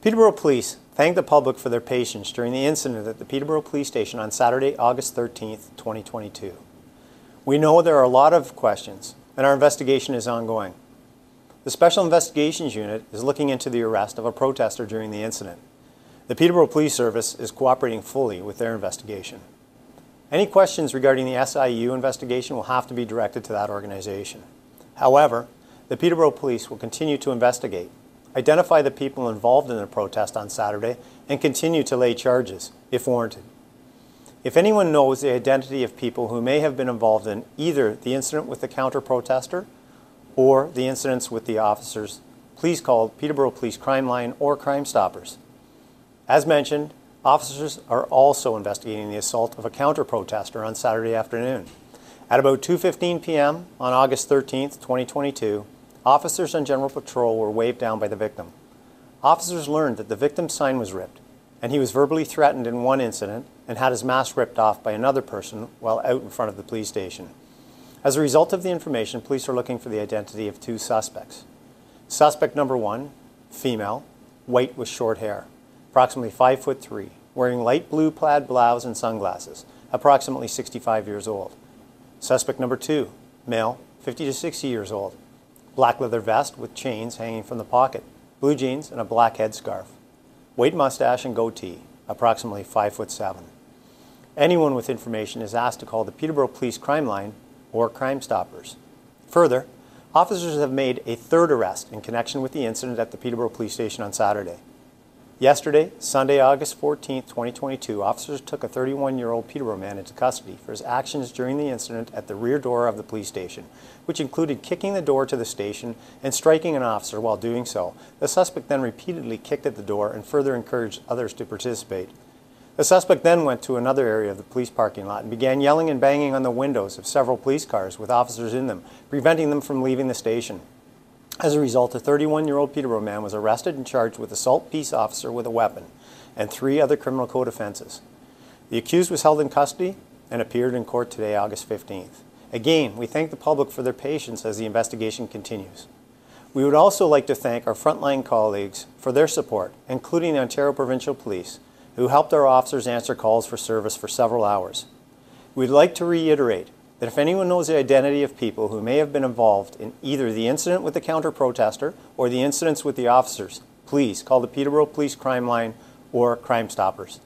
Peterborough Police thank the public for their patience during the incident at the Peterborough Police Station on Saturday, August 13th, 2022. We know there are a lot of questions, and our investigation is ongoing. The Special Investigations Unit is looking into the arrest of a protester during the incident. The Peterborough Police Service is cooperating fully with their investigation. Any questions regarding the SIU investigation will have to be directed to that organization. However, the Peterborough Police will continue to investigate, identify the people involved in the protest on Saturday, and continue to lay charges, if warranted. If anyone knows the identity of people who may have been involved in either the incident with the counter-protester or the incidents with the officers, please call Peterborough Police Crime Line or Crime Stoppers. As mentioned, officers are also investigating the assault of a counter-protester on Saturday afternoon. At about 2.15 p.m. on August 13, 2022, officers on general patrol were waved down by the victim. Officers learned that the victim's sign was ripped, and he was verbally threatened in one incident and had his mask ripped off by another person while out in front of the police station. As a result of the information, police are looking for the identity of two suspects. Suspect number one, female, white with short hair, approximately 5 foot 3, wearing light blue plaid blouse and sunglasses, approximately 65 years old. Suspect number two, male, 50 to 60 years old, black leather vest with chains hanging from the pocket, blue jeans, and a black headscarf. White mustache and goatee, approximately 5 foot 7. Anyone with information is asked to call the Peterborough Police Crime Line or Crime Stoppers. Further, officers have made a third arrest in connection with the incident at the Peterborough Police Station on Saturday. Yesterday, Sunday, August 14, 2022, officers took a 31-year-old Peterborough man into custody for his actions during the incident at the rear door of the police station, which included kicking the door to the station and striking an officer while doing so. The suspect then repeatedly kicked at the door and further encouraged others to participate. The suspect then went to another area of the police parking lot and began yelling and banging on the windows of several police cars with officers in them, preventing them from leaving the station. As a result, a 31-year-old Peterborough man was arrested and charged with assault peace officer with a weapon and three other criminal code offenses. The accused was held in custody and appeared in court today, August 15th. Again, we thank the public for their patience as the investigation continues. We would also like to thank our frontline colleagues for their support, including the Ontario Provincial Police, who helped our officers answer calls for service for several hours. We'd like to reiterate that if anyone knows the identity of people who may have been involved in either the incident with the counter-protester or the incidents with the officers, please call the Peterborough Police Crime Line or Crime Stoppers.